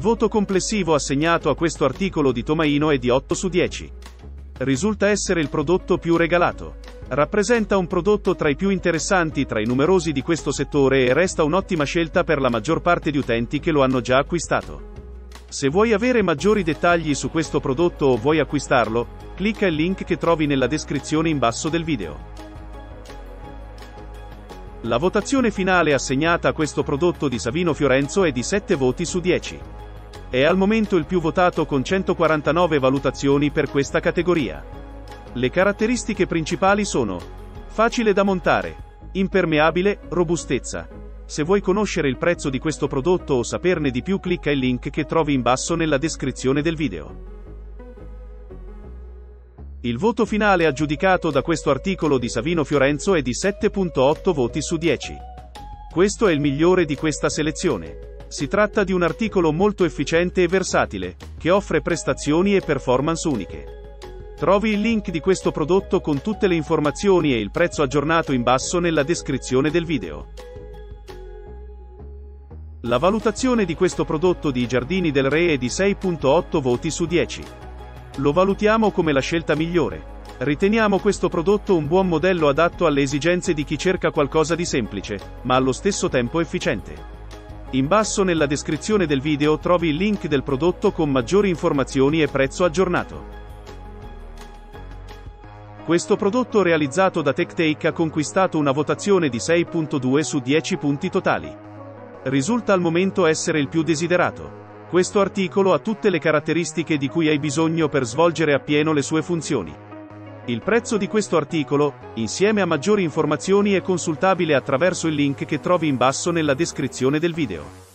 Il voto complessivo assegnato a questo articolo di Tomaino è di 8 su 10. Risulta essere il prodotto più regalato. Rappresenta un prodotto tra i più interessanti tra i numerosi di questo settore e resta un'ottima scelta per la maggior parte di utenti che lo hanno già acquistato. Se vuoi avere maggiori dettagli su questo prodotto o vuoi acquistarlo, clicca il link che trovi nella descrizione in basso del video. La votazione finale assegnata a questo prodotto di Savino Fiorenzo è di 7 voti su 10. È al momento il più votato con 149 valutazioni per questa categoria. Le caratteristiche principali sono facile da montare, impermeabile, robustezza. Se vuoi conoscere il prezzo di questo prodotto o saperne di più clicca il link che trovi in basso nella descrizione del video. Il voto finale aggiudicato da questo articolo di Savino Fiorenzo è di 7.8 voti su 10. Questo è il migliore di questa selezione. Si tratta di un articolo molto efficiente e versatile, che offre prestazioni e performance uniche. Trovi il link di questo prodotto con tutte le informazioni e il prezzo aggiornato in basso nella descrizione del video. La valutazione di questo prodotto di Giardini del Re è di 6.8 voti su 10. Lo valutiamo come la scelta migliore. Riteniamo questo prodotto un buon modello adatto alle esigenze di chi cerca qualcosa di semplice, ma allo stesso tempo efficiente. In basso nella descrizione del video trovi il link del prodotto con maggiori informazioni e prezzo aggiornato. Questo prodotto realizzato da TechTake ha conquistato una votazione di 6.2 su 10 punti totali. Risulta al momento essere il più desiderato. Questo articolo ha tutte le caratteristiche di cui hai bisogno per svolgere appieno le sue funzioni. Il prezzo di questo articolo, insieme a maggiori informazioni è consultabile attraverso il link che trovi in basso nella descrizione del video.